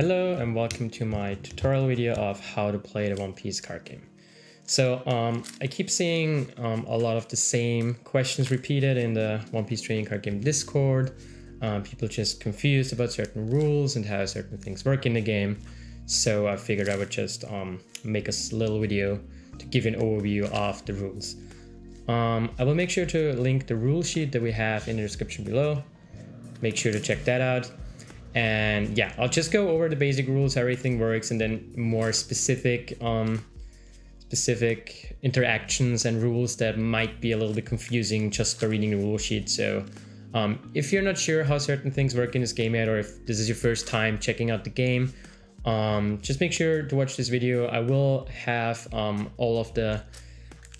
Hello and welcome to my tutorial video of how to play the One Piece card game. So um, I keep seeing um, a lot of the same questions repeated in the One Piece trading card game Discord. Um, people just confused about certain rules and how certain things work in the game. So I figured I would just um, make a little video to give an overview of the rules. Um, I will make sure to link the rule sheet that we have in the description below. Make sure to check that out. And yeah, I'll just go over the basic rules, how everything works, and then more specific um, specific interactions and rules that might be a little bit confusing just by reading the rule sheet. So um, if you're not sure how certain things work in this game yet, or if this is your first time checking out the game, um, just make sure to watch this video. I will have um, all of the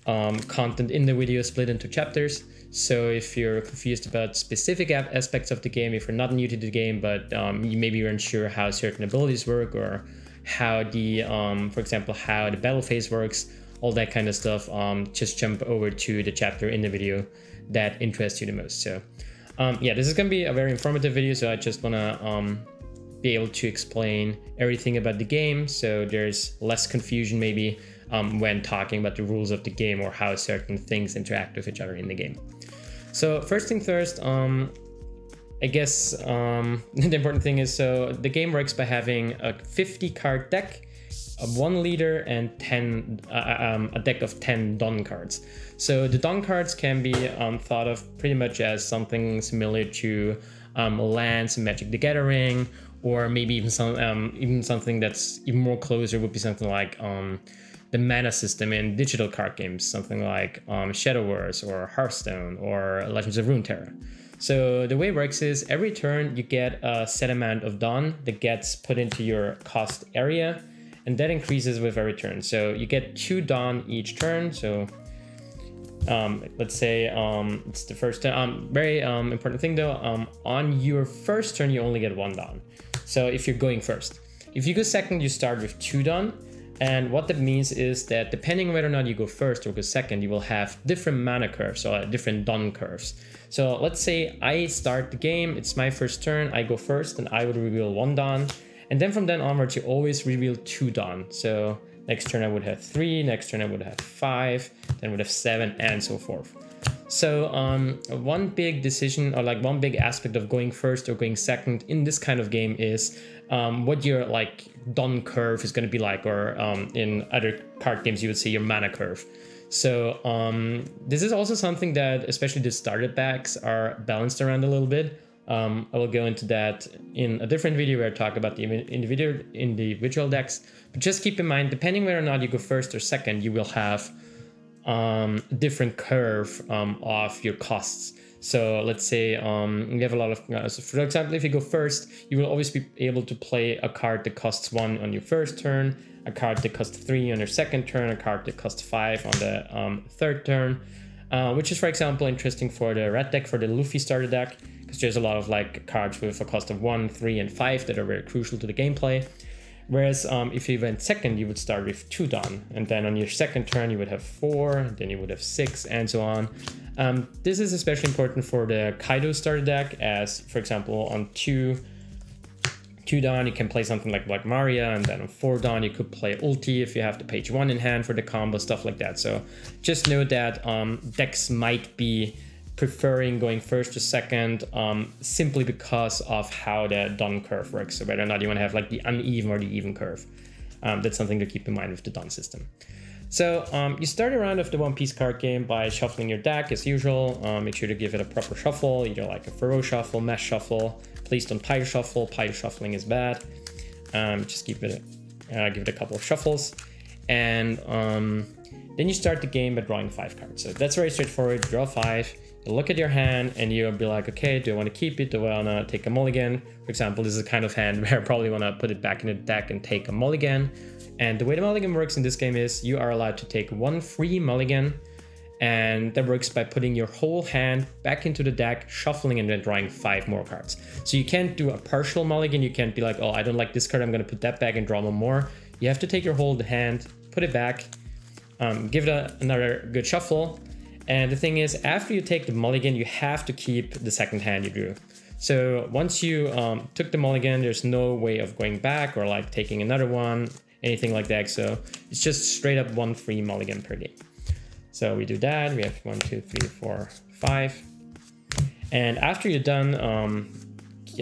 um, content in the video split into chapters. So if you're confused about specific aspects of the game, if you're not new to the game, but um, you maybe you're unsure how certain abilities work or how the, um, for example, how the battle phase works, all that kind of stuff, um, just jump over to the chapter in the video that interests you the most. So um, yeah, this is gonna be a very informative video. So I just wanna um, be able to explain everything about the game so there's less confusion maybe um, when talking about the rules of the game or how certain things interact with each other in the game. So first thing first, um, I guess um, the important thing is so the game works by having a 50 card deck, a one leader, and 10 uh, uh, um, a deck of 10 Don cards. So the Don cards can be um, thought of pretty much as something similar to um, lands, Magic the Gathering, or maybe even some um, even something that's even more closer would be something like um, the mana system in digital card games, something like um, Shadowverse or Hearthstone or Legends of Runeterra. So the way it works is every turn you get a set amount of Don that gets put into your cost area, and that increases with every turn. So you get two Don each turn. So um, let's say um, it's the first turn. Um, very um, important thing though, um, on your first turn you only get one Don. So if you're going first, if you go second, you start with two Don. And what that means is that depending whether or not you go first or go second, you will have different mana curves or different Don curves. So let's say I start the game, it's my first turn, I go first, and I would reveal one Don. And then from then onwards, you always reveal two Don. So next turn I would have three, next turn I would have five, then would have seven, and so forth. So um, one big decision or like one big aspect of going first or going second in this kind of game is um, what your like Don curve is going to be like, or um, in other card games you would say your mana curve. So um, this is also something that especially the starter packs are balanced around a little bit. Um, I will go into that in a different video where I talk about the individual individual decks. But just keep in mind, depending whether or not you go first or second, you will have um, different curve um, of your costs. So let's say um, you have a lot of, uh, so for example, if you go first, you will always be able to play a card that costs one on your first turn, a card that costs three on your second turn, a card that costs five on the um, third turn, uh, which is, for example, interesting for the red deck, for the Luffy starter deck, because there's a lot of like cards with a cost of one, three, and five that are very crucial to the gameplay. Whereas um, if you went second, you would start with two Don, and then on your second turn you would have four, then you would have six, and so on. Um, this is especially important for the Kaido starter deck, as for example on two two Don you can play something like Black Maria, and then on four Don you could play Ulti if you have the page one in hand for the combo, stuff like that. So just know that um, decks might be preferring going first to second um, simply because of how the Don curve works. So whether or not you want to have like the uneven or the even curve. Um, that's something to keep in mind with the Don system. So um, you start a round of the One Piece card game by shuffling your deck as usual. Um, make sure to give it a proper shuffle, either like a Faro shuffle, Mesh shuffle. Please don't pile shuffle. Pile shuffling is bad. Um, just keep it, uh, give it a couple of shuffles. And um, then you start the game by drawing five cards. So that's very straightforward. Draw five look at your hand and you'll be like, okay, do I want to keep it? Do I want to take a mulligan? For example, this is a kind of hand where I probably want to put it back in the deck and take a mulligan. And the way the mulligan works in this game is you are allowed to take one free mulligan and that works by putting your whole hand back into the deck, shuffling and then drawing five more cards. So you can't do a partial mulligan. You can't be like, oh, I don't like this card. I'm going to put that back and draw one more. You have to take your whole hand, put it back, um, give it a, another good shuffle, and the thing is, after you take the mulligan, you have to keep the second hand you drew. So once you um, took the mulligan, there's no way of going back or like taking another one, anything like that. So it's just straight up one free mulligan per game. So we do that. We have one, two, three, four, five. And after you're done um,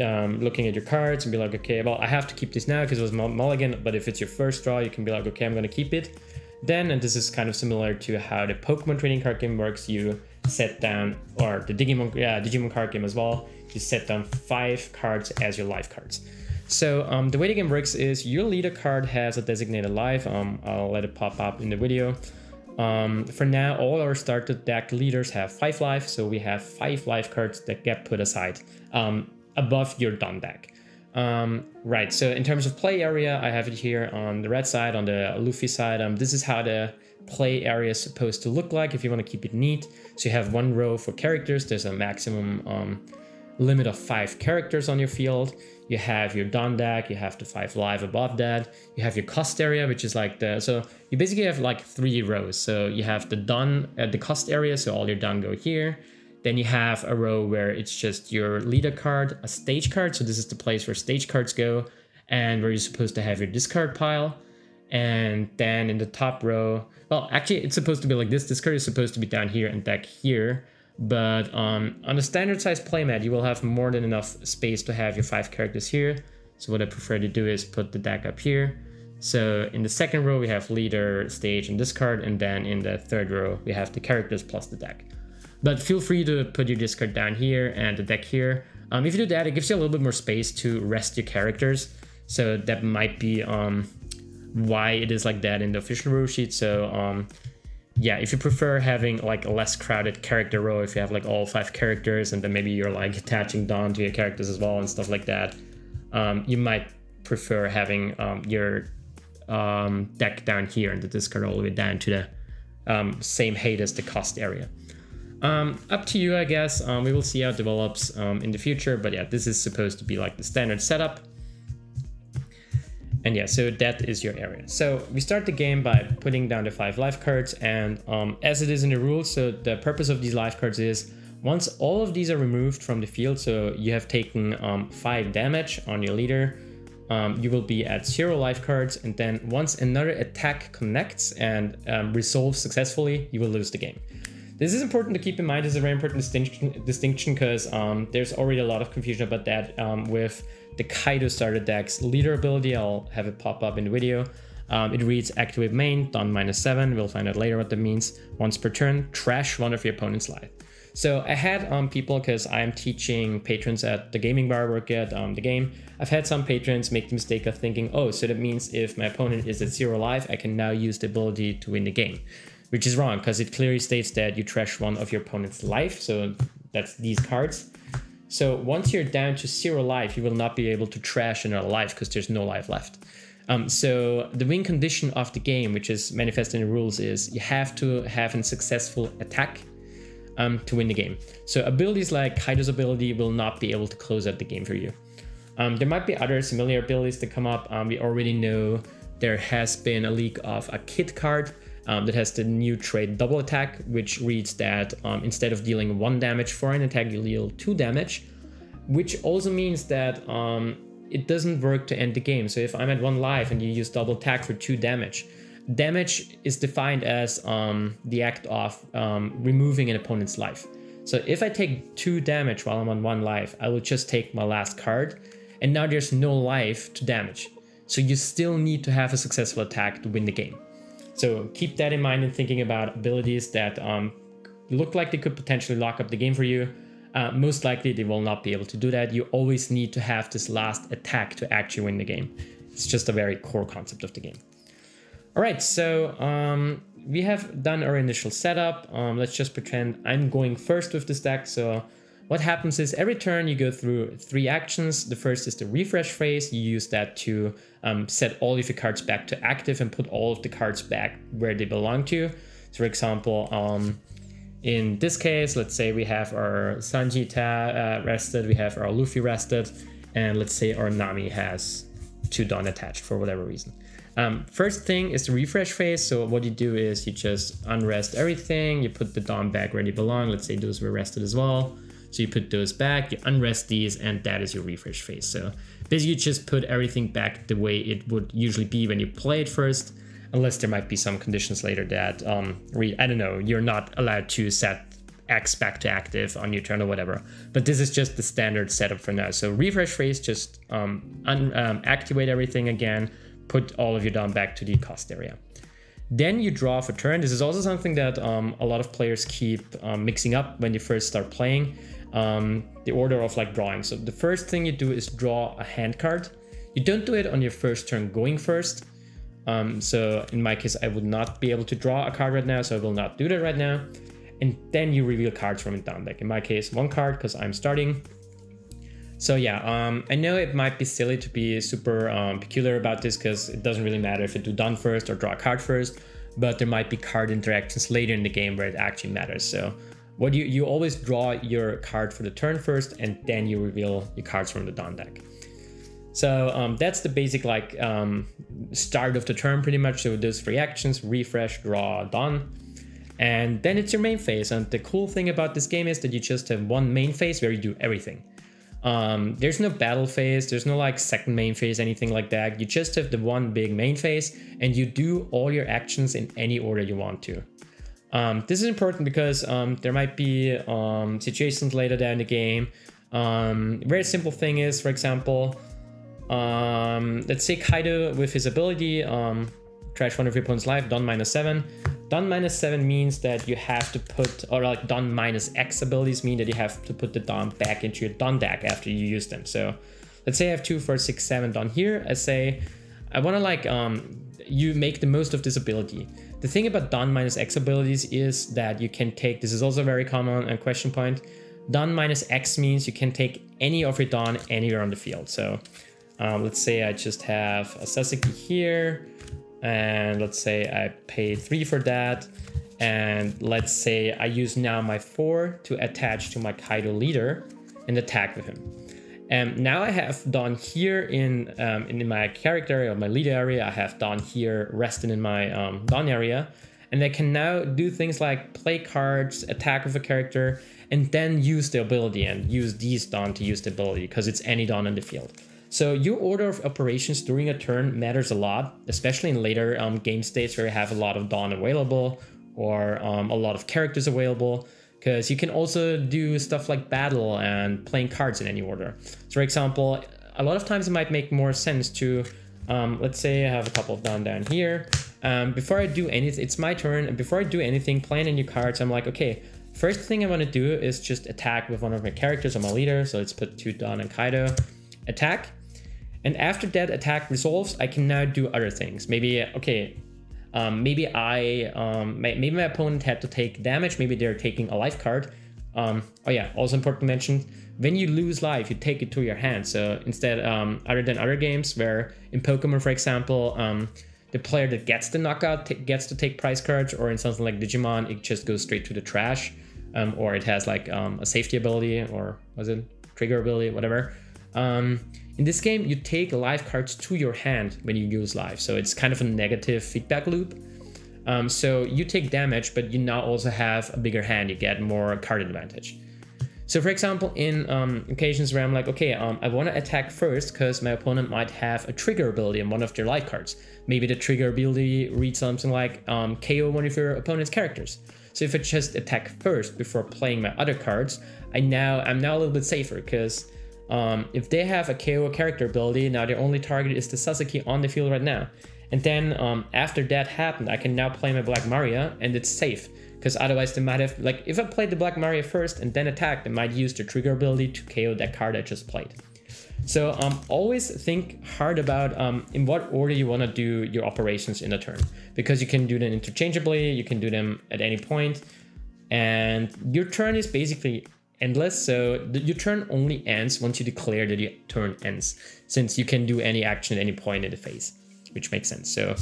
um, looking at your cards and be like, okay, well, I have to keep this now because it was mulligan. But if it's your first draw, you can be like, okay, I'm going to keep it. Then, and this is kind of similar to how the Pokemon trading card game works, you set down, or the Digimon, yeah, Digimon card game as well, you set down five cards as your life cards. So um, the way the game works is your leader card has a designated life. Um, I'll let it pop up in the video. Um, for now, all our starter deck leaders have five life, so we have five life cards that get put aside um, above your Don deck. Um, right, so in terms of play area, I have it here on the red side, on the Luffy side. Um, this is how the play area is supposed to look like if you want to keep it neat. So you have one row for characters, there's a maximum um, limit of five characters on your field. You have your Don deck, you have the five live above that. You have your cost area, which is like the, so you basically have like three rows. So you have the Don, at the cost area, so all your Don go here. Then you have a row where it's just your leader card, a stage card. So this is the place where stage cards go and where you're supposed to have your discard pile. And then in the top row, well, actually it's supposed to be like this. This card is supposed to be down here and deck here. But um, on a standard size playmat, you will have more than enough space to have your five characters here. So what I prefer to do is put the deck up here. So in the second row, we have leader, stage, and discard. And then in the third row, we have the characters plus the deck. But feel free to put your discard down here and the deck here. Um, if you do that, it gives you a little bit more space to rest your characters. So that might be um, why it is like that in the official rule sheet. So um, yeah, if you prefer having like a less crowded character row, if you have like all five characters and then maybe you're like attaching Don to your characters as well and stuff like that, um, you might prefer having um, your um, deck down here and the discard all the way down to the same height as the cost area. Um, up to you, I guess. Um, we will see how it develops um, in the future, but yeah, this is supposed to be like the standard setup. And yeah, so that is your area. So we start the game by putting down the five life cards, and um, as it is in the rules, so the purpose of these life cards is once all of these are removed from the field, so you have taken um, five damage on your leader, um, you will be at zero life cards, and then once another attack connects and resolves successfully, you will lose the game. This is important to keep in mind. This is a very important distinction distinction because um, there's already a lot of confusion about that um, with the Kaido starter deck's leader ability. I'll have it pop up in the video. Um, it reads activate main, Don minus 7. We'll find out later what that means. Once per turn, trash one of your opponent's life. So I had um, people, because I'm teaching patrons at the gaming bar I work at, um, the game, I've had some patrons make the mistake of thinking, oh, so that means if my opponent is at zero life, I can now use the ability to win the game which is wrong because it clearly states that you trash one of your opponent's life. So that's these cards. So once you're down to zero life, you will not be able to trash another life because there's no life left. Um, so the win condition of the game, which is manifested in the rules, is you have to have a successful attack um, to win the game. So abilities like Kaido's ability will not be able to close out the game for you. Um, there might be other similar abilities that come up. Um, we already know there has been a leak of a kit card um, that has the new trait double attack, which reads that um, instead of dealing one damage for an attack, you deal two damage, which also means that um, it doesn't work to end the game. So if I'm at one life and you use double attack for two damage, damage is defined as um, the act of um, removing an opponent's life. So if I take two damage while I'm on one life, I will just take my last card, and now there's no life to damage. So you still need to have a successful attack to win the game. So keep that in mind in thinking about abilities that um, look like they could potentially lock up the game for you. Uh, most likely they will not be able to do that. You always need to have this last attack to actually win the game. It's just a very core concept of the game. All right, so um, we have done our initial setup. Um, let's just pretend I'm going first with this deck. So what happens is every turn you go through three actions. The first is the refresh phase. You use that to um, set all of your cards back to active and put all of the cards back where they belong to. So for example, um, in this case, let's say we have our Sanji uh, rested, we have our Luffy rested, and let's say our Nami has two Don attached for whatever reason. Um, first thing is the refresh phase. So what you do is you just unrest everything, you put the Don back where they belong. Let's say those were rested as well. So you put those back, you unrest these, and that is your refresh phase. So basically you just put everything back the way it would usually be when you play it first, unless there might be some conditions later that, um, I don't know, you're not allowed to set X back to active on your turn or whatever. But this is just the standard setup for now. So refresh phase, just um, un um, activate everything again, put all of your Don back to the cost area. Then you draw for turn. This is also something that um, a lot of players keep um, mixing up when you first start playing. Um, the order of like drawing. So the first thing you do is draw a hand card. You don't do it on your first turn going first. Um, so in my case, I would not be able to draw a card right now, so I will not do that right now. And then you reveal cards from a Don deck. In my case, one card because I'm starting. So yeah, um, I know it might be silly to be super um, peculiar about this because it doesn't really matter if you do Don first or draw a card first, but there might be card interactions later in the game where it actually matters. So what you, you always draw your card for the turn first and then you reveal your cards from the Don deck. So um, that's the basic like um, start of the turn pretty much. So those three actions, refresh, draw, Don. And then it's your main phase. And the cool thing about this game is that you just have one main phase where you do everything. Um, there's no battle phase, there's no like second main phase, anything like that. You just have the one big main phase and you do all your actions in any order you want to. Um, this is important because um, there might be um, situations later down in the game. Um, very simple thing is, for example, um, let's say Kaido with his ability, trash one of your opponent's life, Don minus seven. Don minus 7 means that you have to put, or like Don minus X abilities mean that you have to put the Don back into your Don deck after you use them. So let's say I have 2, 4, 6, 7 Don here. I say, I want to like, um, you make the most of this ability. The thing about Don minus X abilities is that you can take, this is also very common and question point, Don minus X means you can take any of your Don anywhere on the field. So um, let's say I just have a Sasaki here, and let's say I pay three for that. And let's say I use now my four to attach to my Kaido leader and attack with him. And now I have Don here in um, in my character area or my leader area. I have Don here resting in my um, Don area. And I can now do things like play cards, attack with a character, and then use the ability and use these Don to use the ability because it's any Don in the field. So your order of operations during a turn matters a lot, especially in later um, game states where you have a lot of Don available or um, a lot of characters available, because you can also do stuff like battle and playing cards in any order. So for example, a lot of times it might make more sense to, um, let's say I have a couple of Don down here. Um, before I do anything, it's my turn, and before I do anything, playing any cards, I'm like, okay, first thing I want to do is just attack with one of my characters or my leader. So let's put two Don and Kaido. Attack, and after that attack resolves, I can now do other things. Maybe, okay, um, maybe I, um, maybe my opponent had to take damage. Maybe they're taking a life card. Um, oh yeah, also important to mention, when you lose life, you take it to your hand. So instead, um, other than other games where in Pokemon, for example, um, the player that gets the knockout gets to take prize cards, or in something like Digimon, it just goes straight to the trash, um, or it has like a safety ability, or was it trigger ability, whatever. In this game, you take life cards to your hand when you use life, so it's kind of a negative feedback loop. Um, so you take damage, but you now also have a bigger hand, you get more card advantage. So for example, in um, occasions where I'm like, okay, um, I want to attack first because my opponent might have a trigger ability on one of their life cards. Maybe the trigger ability reads something like um, KO one of your opponent's characters. So if I just attack first before playing my other cards, I now I'm now a little bit safer because um, if they have a KO character ability, now their only target is the Sasaki on the field right now. And then um, after that happened, I can now play my Black Maria and it's safe. Because otherwise they might have, like if I played the Black Maria first and then attacked, they might use the trigger ability to KO that card I just played. So um, always think hard about um, in what order you want to do your operations in a turn. Because you can do them interchangeably, you can do them at any point, And your turn is basically endless. So your turn only ends once you declare that your turn ends, since you can do any action at any point in the phase, which makes sense. So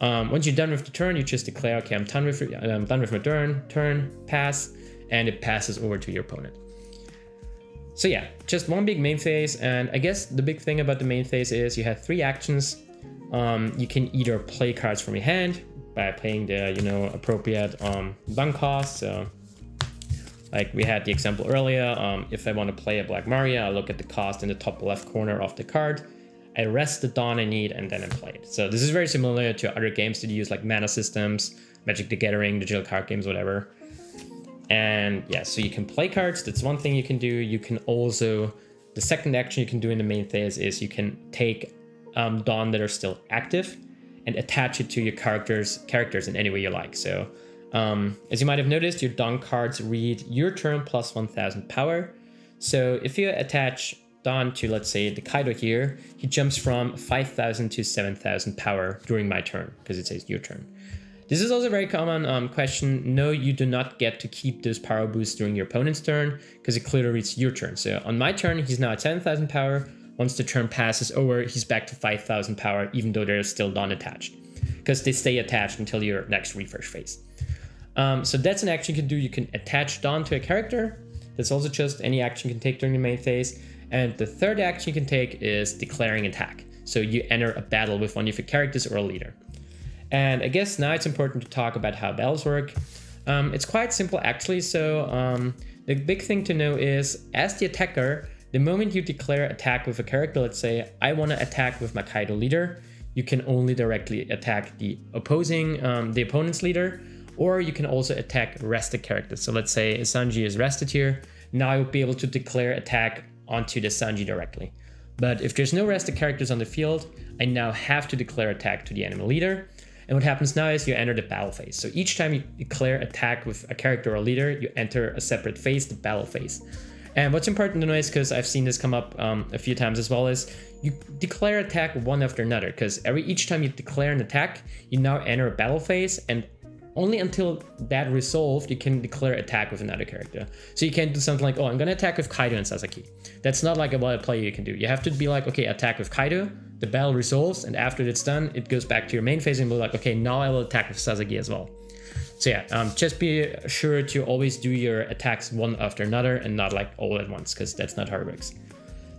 um, once you're done with the turn, you just declare, okay, I'm done with I'm done with my turn, turn, pass, and it passes over to your opponent. So yeah, just one big main phase, and I guess the big thing about the main phase is you have three actions. Um, you can either play cards from your hand by playing the you know appropriate um, cost. So Like we had the example earlier, um, if I want to play a Black Maria, I look at the cost in the top left corner of the card, I rest the Don I need, and then I play it. So this is very similar to other games that use like mana systems, Magic the Gathering, digital card games, whatever. And yeah, so you can play cards, that's one thing you can do. You can also, the second action you can do in the main phase is you can take um, Don that are still active and attach it to your characters characters in any way you like. So um, as you might have noticed, your Don cards read your turn plus 1000 power. So if you attach Don to, let's say, the Kaido here, he jumps from 5000 to 7000 power during my turn, because it says your turn. This is also a very common um, question. No, you do not get to keep those power boosts during your opponent's turn, because it clearly reads your turn. So on my turn, he's now at 7000 power. Once the turn passes over, he's back to 5000 power, even though they're still Don attached, because they stay attached until your next refresh phase. Um, so that's an action you can do. You can attach Don to a character. That's also just any action you can take during the main phase. And the third action you can take is declaring attack. So you enter a battle with one of your characters or a leader. And I guess now it's important to talk about how battles work. Um, it's quite simple actually. So um, the big thing to know is as the attacker, the moment you declare attack with a character, let's say I want to attack with my Kaido leader, you can only directly attack the opposing, um, the opponent's leader or you can also attack rested characters. So let's say Sanji is rested here. Now I would be able to declare attack onto the Sanji directly. But if there's no rested characters on the field, I now have to declare attack to the enemy leader. And what happens now is you enter the battle phase. So each time you declare attack with a character or leader, you enter a separate phase, the battle phase. And what's important to know is because I've seen this come up um, a few times as well is you declare attack one after another because every each time you declare an attack, you now enter a battle phase and only until that resolved, you can declare attack with another character. So you can't do something like, oh, I'm gonna attack with Kaido and Sasaki. That's not like a what a player you can do. You have to be like, okay, attack with Kaido, the battle resolves, and after it's done, it goes back to your main phase and be like, okay, now I will attack with Sasaki as well. So yeah, um, just be sure to always do your attacks one after another and not like all at once, because that's not how it works.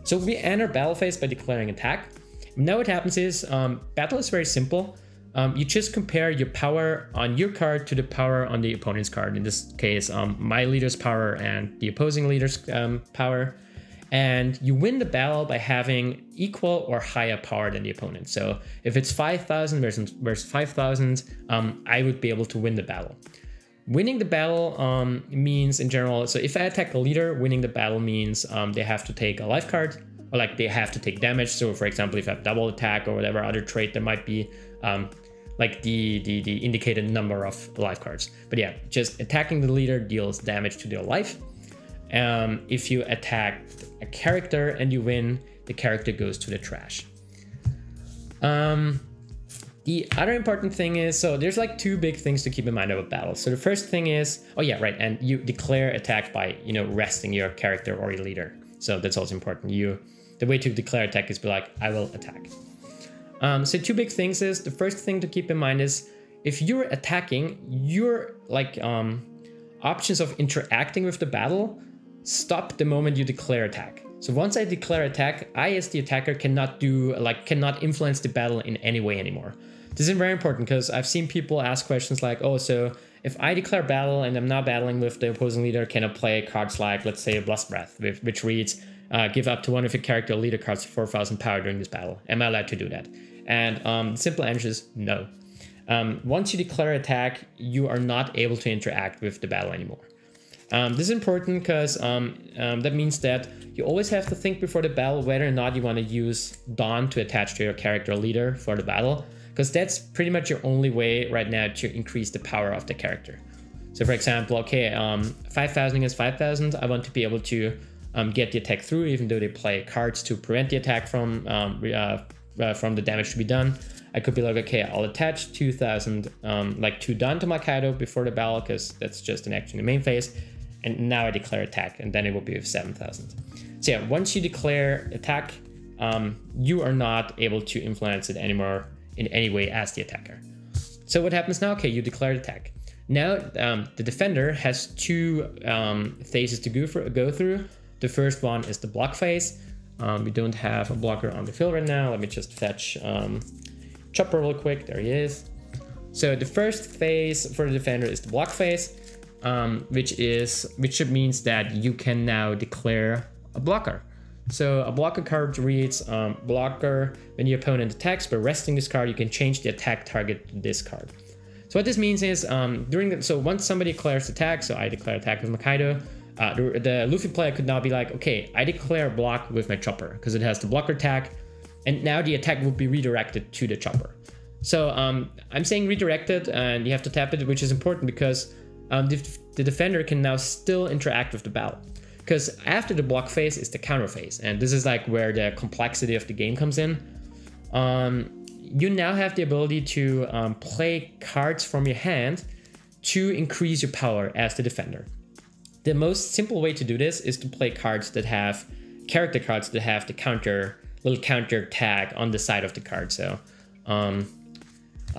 So we enter battle phase by declaring attack. Now what happens is, um, battle is very simple. Um, you just compare your power on your card to the power on the opponent's card. In this case, um, my leader's power and the opposing leader's um, power. And you win the battle by having equal or higher power than the opponent. So if it's 5,000 versus, versus 5,000, um, I would be able to win the battle. Winning the battle um, means in general, so if I attack a leader, winning the battle means um, they have to take a life card or like they have to take damage. So for example, if I have double attack or whatever other trait there might be, um, like the, the, the indicated number of life cards. But yeah, just attacking the leader deals damage to their life. Um, if you attack a character and you win, the character goes to the trash. Um, the other important thing is, so there's like two big things to keep in mind about battles. So the first thing is, oh yeah, right, and you declare attack by, you know, resting your character or your leader. So that's also important. You, the way to declare attack is be like, I will attack. Um, so two big things is the first thing to keep in mind is if you're attacking, your like um, options of interacting with the battle stop the moment you declare attack. So once I declare attack, I as the attacker cannot do like cannot influence the battle in any way anymore. This is very important because I've seen people ask questions like, oh, so if I declare battle and I'm not battling with the opposing leader, can I play cards like, let's say, a Blast Breath, which reads, uh, give up to one of your character leader cards 4,000 power during this battle. Am I allowed to do that? And um, simple answer is no. Um, once you declare attack, you are not able to interact with the battle anymore. Um, this is important because um, um, that means that you always have to think before the battle whether or not you want to use Don to attach to your character leader for the battle, because that's pretty much your only way right now to increase the power of the character. So for example, okay, um, 5,000 against 5,000, I want to be able to um, get the attack through, even though they play cards to prevent the attack from um, uh, uh, from the damage to be done. I could be like, okay, I'll attach 2000, um, like 2 Don to my Kaido before the battle, because that's just an action in the main phase. And now I declare attack, and then it will be with 7000. So yeah, once you declare attack, um, you are not able to influence it anymore in any way as the attacker. So what happens now? Okay, you declared attack. Now um, the defender has two um, phases to go, for, go through. The first one is the block phase, um, we don't have a blocker on the field right now. Let me just fetch um, Chopper real quick. There he is. So the first phase for the defender is the block phase. Um, which is which means that you can now declare a blocker. So a blocker card reads um, blocker when your opponent attacks by resting this card, you can change the attack target to this card. So what this means is um, during the, so once somebody declares attack, so I declare attack with my Kaido, uh, the, the, Luffy player could now be like, okay, I declare block with my chopper because it has the blocker attack, and now the attack will be redirected to the chopper. So um, I'm saying redirected, and you have to tap it, which is important because um, the, the defender can now still interact with the battle. Because after the block phase is the counter phase, and this is like where the complexity of the game comes in. Um, you now have the ability to um, play cards from your hand to increase your power as the defender. The most simple way to do this is to play cards that have character cards that have the counter little counter tag on the side of the card. So um,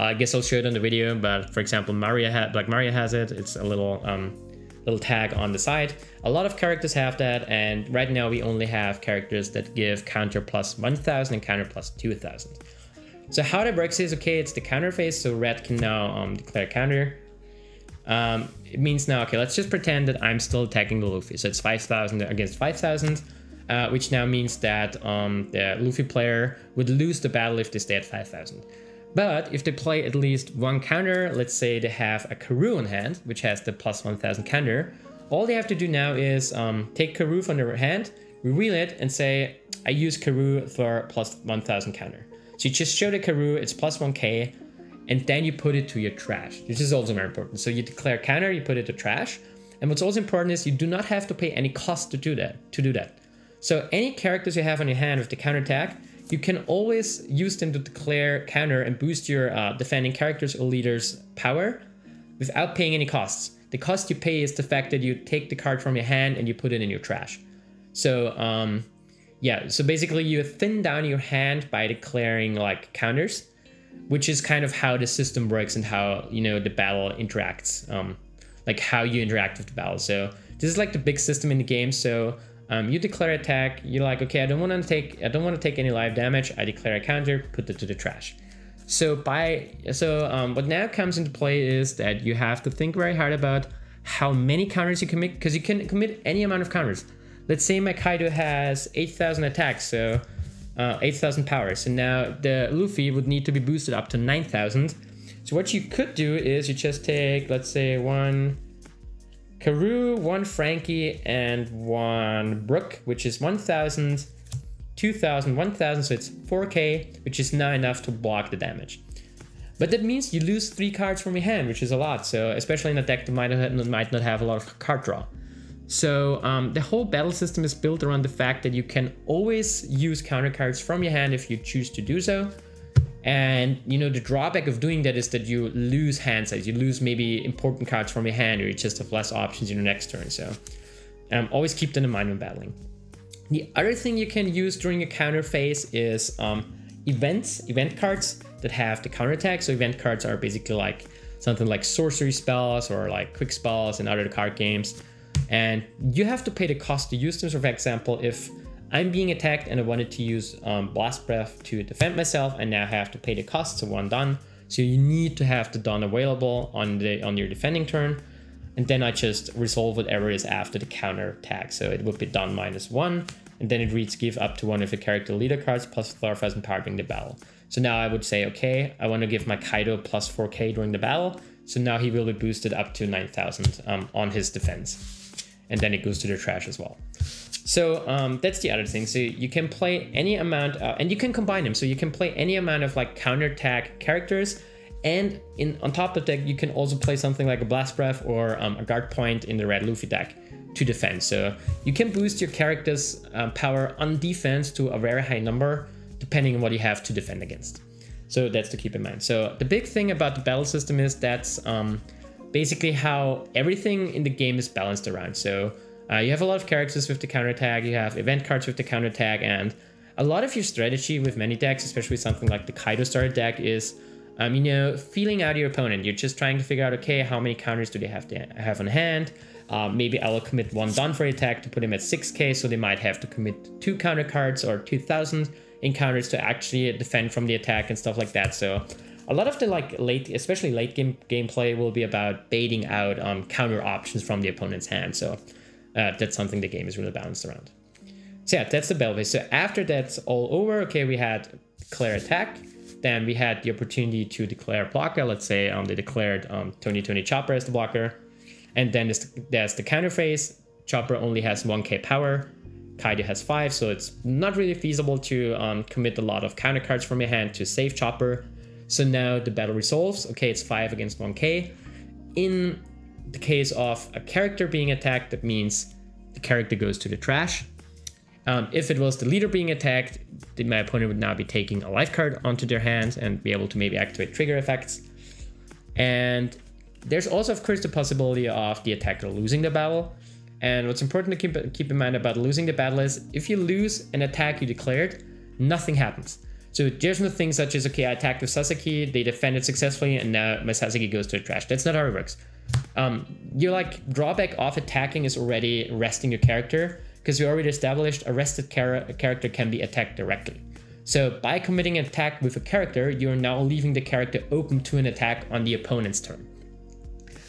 I guess I'll show it on the video, but for example, Maria ha Black Maria has it. It's a little um, little tag on the side. A lot of characters have that, and right now we only have characters that give counter plus 1000 and counter plus 2000. So how that works is, okay, it's the counter phase, so red can now um, declare counter. Um, it means now, okay, let's just pretend that I'm still attacking the Luffy. So it's 5,000 against 5,000, uh, which now means that um, the Luffy player would lose the battle if they stay at 5,000. But if they play at least one counter, let's say they have a Karoo on hand, which has the plus 1000 counter, all they have to do now is um, take Karoo from their hand, reveal it, and say, I use Karoo for plus 1000 counter. So you just show the Karoo, it's plus 1k, and then you put it to your trash, which is also very important. So you declare counter, you put it to trash. And what's also important is you do not have to pay any cost to do that. To do that. So any characters you have on your hand with the counter tag, you can always use them to declare counter and boost your uh, defending characters or leaders power without paying any costs. The cost you pay is the fact that you take the card from your hand and you put it in your trash. So um, yeah, so basically you thin down your hand by declaring like counters, which is kind of how the system works and how, you know, the battle interacts, um, like how you interact with the battle. So this is like the big system in the game. So um, you declare attack, you're like, okay, I don't want to take, I don't want to take any live damage. I declare a counter, put it to the trash. So by, so um, what now comes into play is that you have to think very hard about how many counters you can make, because you can commit any amount of counters. Let's say my Kaido has 8,000 attacks, so uh, 8,000 power. So now the Luffy would need to be boosted up to 9,000. So what you could do is you just take, let's say, one Karoo, one Frankie, and one Brook, which is 1,000, 2,000, 1,000, so it's 4k, which is not enough to block the damage. But that means you lose three cards from your hand, which is a lot. So especially in a deck that might, might not have a lot of card draw. So um, the whole battle system is built around the fact that you can always use counter cards from your hand if you choose to do so. And you know the drawback of doing that is that you lose hand size. You lose maybe important cards from your hand, or you just have less options in your next turn. So um, always keep that in mind when battling. The other thing you can use during a counter phase is um, events, event cards that have the counter attack. So event cards are basically like something like sorcery spells or like quick spells and other card games and you have to pay the cost to use them. So for example, if I'm being attacked and I wanted to use um, Blast Breath to defend myself, I now have to pay the cost to one Don. So you need to have the Don available on the on your defending turn. And then I just resolve whatever is after the counter attack. So it would be Don minus one. And then it reads give up to one of the character leader cards plus Thorfaz and power during the battle. So now I would say, okay, I want to give my Kaido plus 4k during the battle. So now he will be boosted up to 9,000 um, on his defense and then it goes to the trash as well. So um, that's the other thing. So you can play any amount, uh, and you can combine them. So you can play any amount of like counter attack characters, and in on top of that, you can also play something like a blast breath or um, a guard point in the red Luffy deck to defend. So you can boost your character's um, power on defense to a very high number, depending on what you have to defend against. So that's to keep in mind. So the big thing about the battle system is that's um, basically how everything in the game is balanced around. So uh, you have a lot of characters with the counter tag, you have event cards with the counter tag, and a lot of your strategy with many decks, especially something like the Kaido starter deck, is um, you know feeling out your opponent. You're just trying to figure out okay, how many counters do they have to have on hand? Uh, maybe I will commit one Don for attack to put him at 6k, so they might have to commit two counter cards or 2000 encounters to actually defend from the attack and stuff like that. So a lot of the like late, especially late game gameplay, will be about baiting out um, counter options from the opponent's hand. So uh, that's something the game is really balanced around. So yeah, that's the phase. So after that's all over, okay, we had declare attack. Then we had the opportunity to declare blocker. Let's say um, they declared um, Tony Tony Chopper as the blocker. And then there's the, there's the counter phase. Chopper only has 1k power. Kaido has 5, so it's not really feasible to um, commit a lot of counter cards from your hand to save Chopper. So now the battle resolves. Okay, it's 5 against 1k. In the case of a character being attacked, that means the character goes to the trash. Um, if it was the leader being attacked, my opponent would now be taking a life card onto their hand and be able to maybe activate trigger effects. And there's also, of course, the possibility of the attacker losing the battle. And what's important to keep, keep in mind about losing the battle is if you lose an attack you declared, nothing happens. So there's no thing such as, okay, I attacked with Sasaki, they defended successfully, and now my Sasaki goes to the trash. That's not how it works. Um, your like drawback of attacking is already resting your character, because we already established a rested char character can be attacked directly. So by committing an attack with a character, you're now leaving the character open to an attack on the opponent's turn.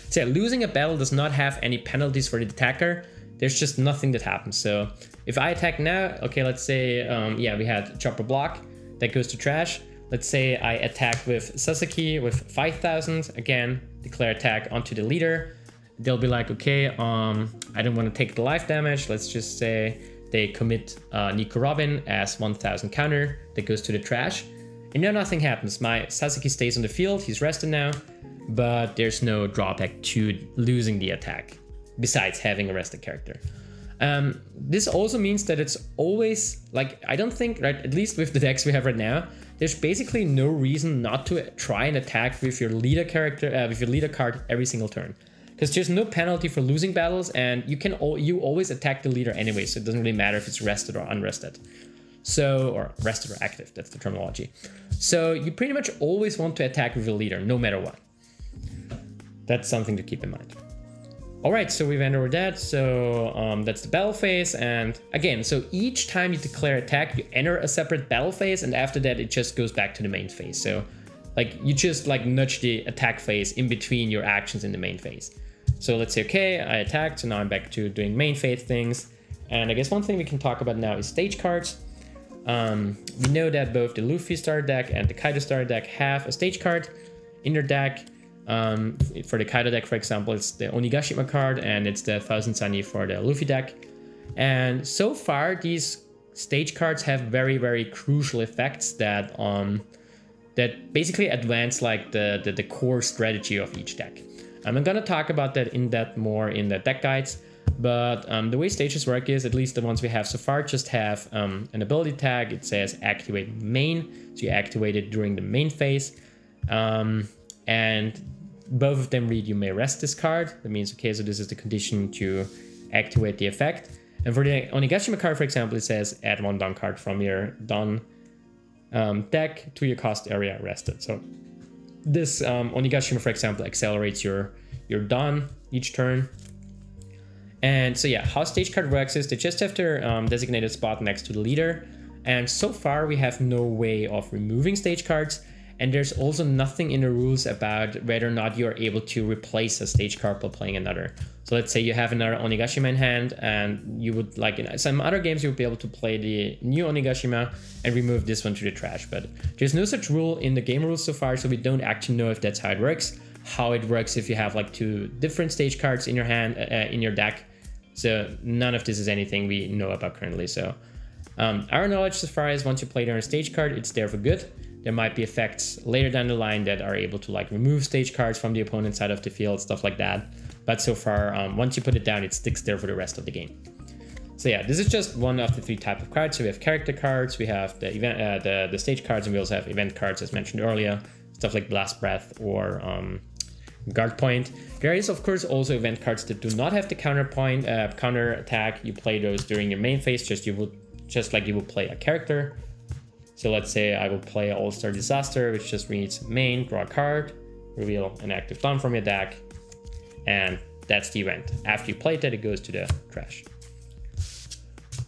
So yeah, losing a battle does not have any penalties for the attacker. There's just nothing that happens. So if I attack now, okay, let's say, um, yeah, we had chopper block that goes to trash. Let's say I attack with Sasaki with 5000, again, declare attack onto the leader. They'll be like, okay, um, I don't want to take the life damage. Let's just say they commit uh, Nico Robin as 1000 counter that goes to the trash. And now nothing happens. My Sasaki stays on the field, he's rested now but there's no drawback to losing the attack besides having a rested character. Um, this also means that it's always like I don't think right at least with the decks we have right now. There's basically no reason not to try and attack with your leader character uh, with your leader card every single turn, because there's no penalty for losing battles, and you can you always attack the leader anyway, so it doesn't really matter if it's rested or unrested. So or rested or active, that's the terminology. So you pretty much always want to attack with your leader, no matter what. That's something to keep in mind. All right, so we've entered that. So um, that's the battle phase. And again, so each time you declare attack, you enter a separate battle phase. And after that, it just goes back to the main phase. So like you just like nudge the attack phase in between your actions in the main phase. So let's say, okay, I attacked. So now I'm back to doing main phase things. And I guess one thing we can talk about now is stage cards. Um, we know that both the Luffy starter deck and the Kaido starter deck have a stage card in their deck. Um, for the Kaido deck, for example, it's the Onigashima card and it's the Thousand Sunny for the Luffy deck. And so far, these stage cards have very, very crucial effects that um, that basically advance like the, the, the core strategy of each deck. I'm gonna talk about that in depth more in the deck guides, but um, the way stages work is, at least the ones we have so far, just have um, an ability tag. It says activate main, so you activate it during the main phase. Um, and both of them read you may rest this card. That means, okay, so this is the condition to activate the effect. And for the Onigashima card, for example, it says add one Don card from your Don um, deck to your cost area rested. So this um, Onigashima, for example, accelerates your, your Don each turn. And so yeah, how stage card works is they just have their um, designated spot next to the leader. And so far we have no way of removing stage cards. And there's also nothing in the rules about whether or not you're able to replace a stage card by playing another. So let's say you have another Onigashima in hand and you would like in some other games you would be able to play the new Onigashima and remove this one to the trash. But there's no such rule in the game rules so far, so we don't actually know if that's how it works. How it works if you have like two different stage cards in your hand uh, uh in your deck. So none of this is anything we know about currently. So um, our knowledge so far is once you play a stage card, it's there for good. There might be effects later down the line that are able to like remove stage cards from the opponent's side of the field, stuff like that. But so far, um, once you put it down, it sticks there for the rest of the game. So yeah, this is just one of the three type of cards. So we have character cards, we have the event, uh, the the stage cards, and we also have event cards, as mentioned earlier. Stuff like Blast Breath or um, Guard Point. There is of course also event cards that do not have the counter point, uh, counter attack. You play those during your main phase, just you would just like you would play a character. So let's say I will play All-Star Disaster, which just reads main, draw a card, reveal an active Don from your deck, and that's the event. After you play that, it goes to the trash.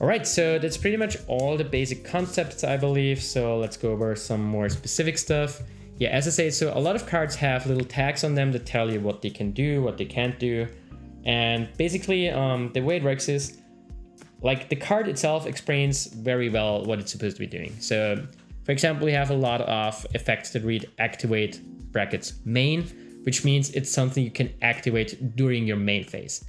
All right, so that's pretty much all the basic concepts, I believe. So let's go over some more specific stuff. yeah, as I say, so a lot of cards have little tags on them that tell you what they can do, what they can't do. And basically, um, the way it works is like the card itself explains very well what it's supposed to be doing. So, for example, we have a lot of effects that read activate brackets main, which means it's something you can activate during your main phase.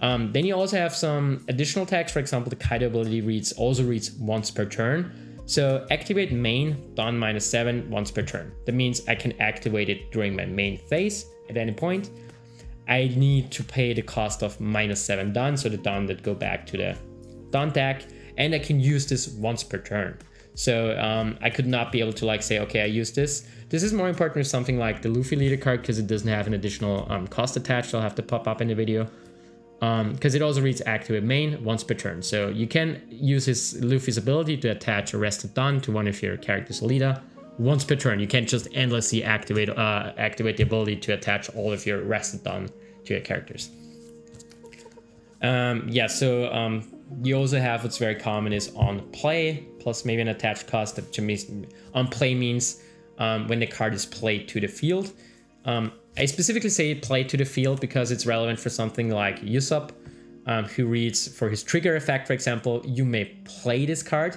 Um, then you also have some additional tags. For example, the Kaido ability reads also reads once per turn. So activate main Don minus seven once per turn. That means I can activate it during my main phase at any point. I need to pay the cost of minus seven Don, so the Don that go back to the Don tag, and I can use this once per turn. So um, I could not be able to like say, okay, I use this. This is more important with something like the Luffy leader card because it doesn't have an additional um, cost attached. I'll have to pop up in the video because um, it also reads activate main once per turn. So you can use his Luffy's ability to attach a rested Don to one of your characters' leader once per turn. You can't just endlessly activate uh, activate the ability to attach all of your rested Don to your characters. Um, yeah, so um, you also have what's very common is on play plus maybe an attached cost. That means on play means um, when the card is played to the field. Um, I specifically say play to the field because it's relevant for something like Usopp, um, who reads for his trigger effect, for example, you may play this card.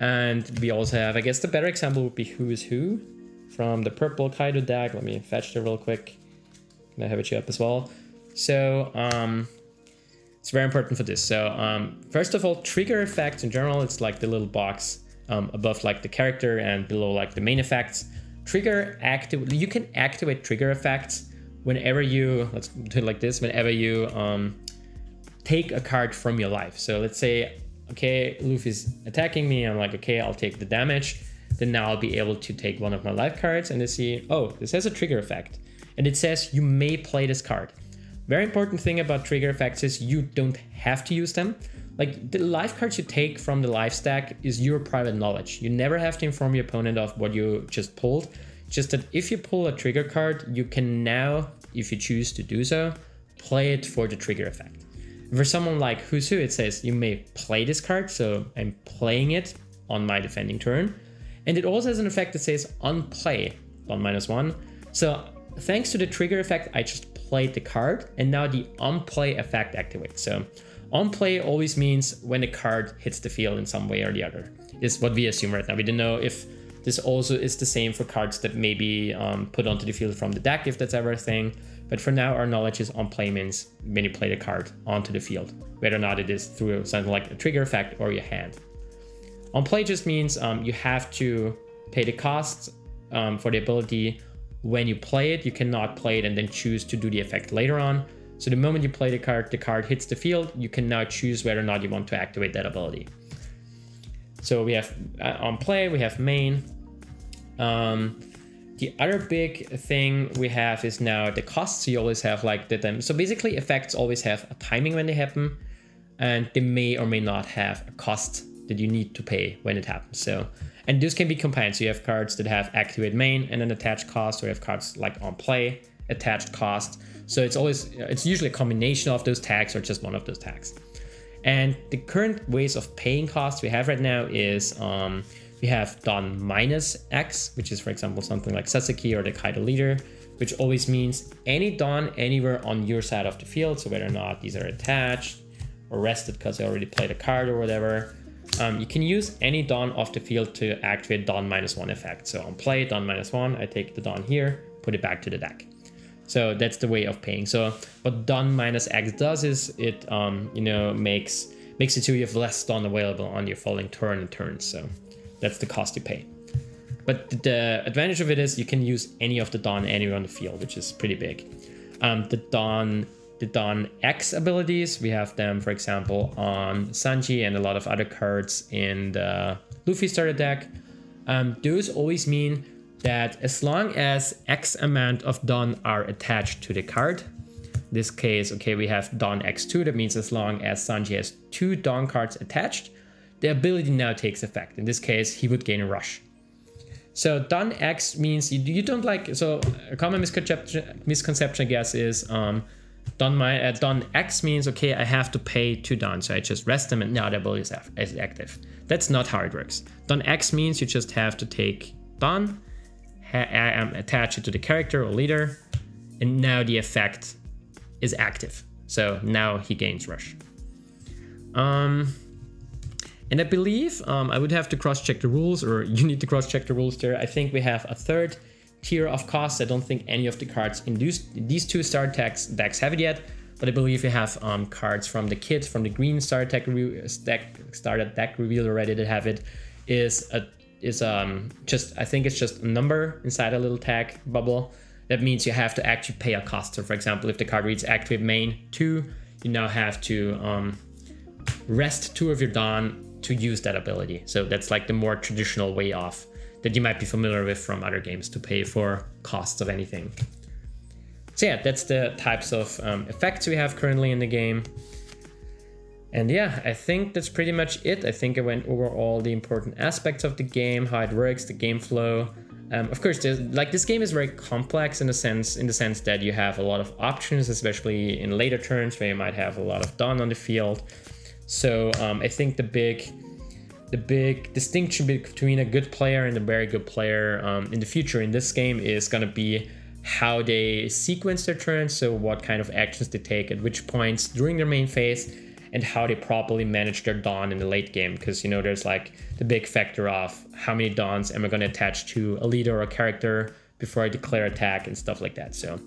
And we also have, I guess the better example would be Who is Who from the purple Kaido deck. Let me fetch it real quick. Can I have it you up as well? So, um, it's very important for this. So, um, first of all, trigger effects in general, it's like the little box um, above like the character and below like the main effects. Trigger active you can activate trigger effects whenever you let's do it like this whenever you um, take a card from your life. So let's say okay luffy's attacking me i'm like okay i'll take the damage. Then now i'll be able to take one of my life cards and they see oh this has a trigger effect. And it says you may play this card very important thing about trigger effects is you don't have to use them like the life cards you take from the life stack is your private knowledge. You never have to inform your opponent of what you just pulled. Just that if you pull a trigger card, you can now, if you choose to do so, play it for the trigger effect. For someone like Who's Who, it says you may play this card, so I'm playing it on my defending turn. And it also has an effect that says on play on minus one. So thanks to the trigger effect, I just played the card and now the on play effect activates. So on play always means when a card hits the field in some way or the other, is what we assume right now. We don't know if this also is the same for cards that may be um, put onto the field from the deck, if that's ever a thing. But for now, our knowledge is on play means when you play the card onto the field, whether or not it is through something like a trigger effect or your hand. On play just means um, you have to pay the costs um, for the ability when you play it. You cannot play it and then choose to do the effect later on. So the moment you play the card, the card hits the field, you can now choose whether or not you want to activate that ability. So we have uh, on play, we have main. Um, the other big thing we have is now the costs. You always have like the them. So basically, effects always have a timing when they happen, and they may or may not have a cost that you need to pay when it happens. So, and this can be combined. So you have cards that have activate main and then attached cost, or you have cards like on play attached cost. So it's always, it's usually a combination of those tags or just one of those tags. And the current ways of paying costs we have right now is um, we have Don minus X, which is for example something like Sasaki or the Kaido leader, which always means any Don anywhere on your side of the field. So whether or not these are attached or rested because they already played a card or whatever. Um, you can use any Don off the field to activate Don minus one effect. So on play, Don minus one, I take the Don here, put it back to the deck. So that's the way of paying. So what Don minus X does is it, um, you know, makes makes it so you have less Don available on your following turn and turns. So that's the cost you pay. But the advantage of it is you can use any of the Don anywhere on the field, which is pretty big. Um, the Don the Don X abilities, we have them, for example, on Sanji and a lot of other cards in the Luffy starter deck. Um, those always mean that as long as X amount of Don are attached to the card, this case, okay, we have Don X2, that means as long as Sanji has two Don cards attached, the ability now takes effect. In this case, he would gain a rush. So Don X means you, you don't like, so a common misconception, misconception I guess is um, Don, my, uh, X means, okay, I have to pay two Don, so I just rest them and now the ability is, active. That's not how it works. Don X means you just have to take Don um, attach it to the character or leader, and now the effect is active. So now he gains rush. Um, and I believe um, I would have to cross-check the rules, or you need to cross-check the rules there. I think we have a third tier of costs. I don't think any of the cards in these, two star decks, decks have it yet, but I believe we have um, cards from the kit, from the green starter deck, deck starter deck revealed already that have it. Is a is um just I think it's just a number inside a little tag bubble. That means you have to actually pay a cost. So for example, if the card reads active main two, you now have to um, rest two of your Don to use that ability. So that's like the more traditional way off that you might be familiar with from other games to pay for costs of anything. So yeah, that's the types of um, effects we have currently in the game. And yeah, I think that's pretty much it. I think I went over all the important aspects of the game, how it works, the game flow. Um, of course, like this game is very complex in the sense in the sense that you have a lot of options, especially in later turns where you might have a lot of Don on the field. So um, I think the big the big distinction between a good player and a very good player um, in the future in this game is going to be how they sequence their turns, so what kind of actions they take at which points during their main phase, and how they properly manage their Don in the late game. Because you know, there's like the big factor of how many Dons am I going to attach to a leader or a character before I declare attack and stuff like that. So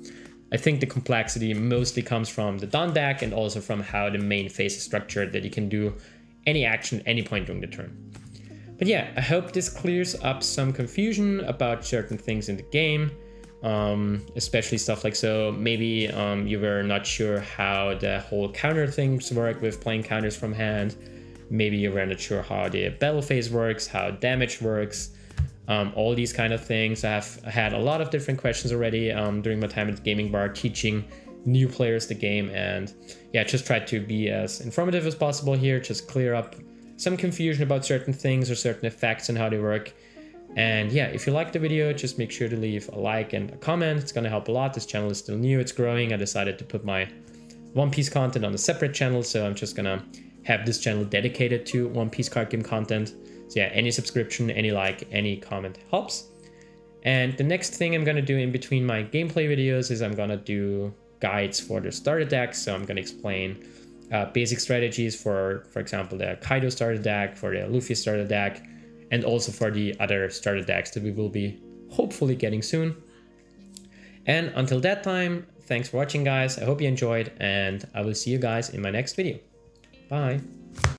I think the complexity mostly comes from the Don deck and also from how the main phase is structured that you can do any action any point during the turn. But yeah, I hope this clears up some confusion about certain things in the game, um, especially stuff like so maybe um, you were not sure how the whole counter things work with playing counters from hand. Maybe you were not sure how the battle phase works, how damage works, um, all these kind of things. I have had a lot of different questions already um, during my time at the gaming bar teaching new players the game and yeah just try to be as informative as possible here just clear up some confusion about certain things or certain effects and how they work. And yeah if you like the video just make sure to leave a like and a comment. It's going to help a lot. This channel is still new. It's growing. I decided to put my one piece content on a separate channel so i'm just gonna have this channel dedicated to one piece card game content. So yeah any subscription any like any comment helps. And the next thing i'm gonna do in between my gameplay videos is i'm gonna do guides for the starter deck. So I'm going to explain uh, basic strategies for, for example, the Kaido starter deck, for the Luffy starter deck, and also for the other starter decks that we will be hopefully getting soon. And until that time, thanks for watching guys. I hope you enjoyed and I will see you guys in my next video. Bye.